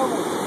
Вправо.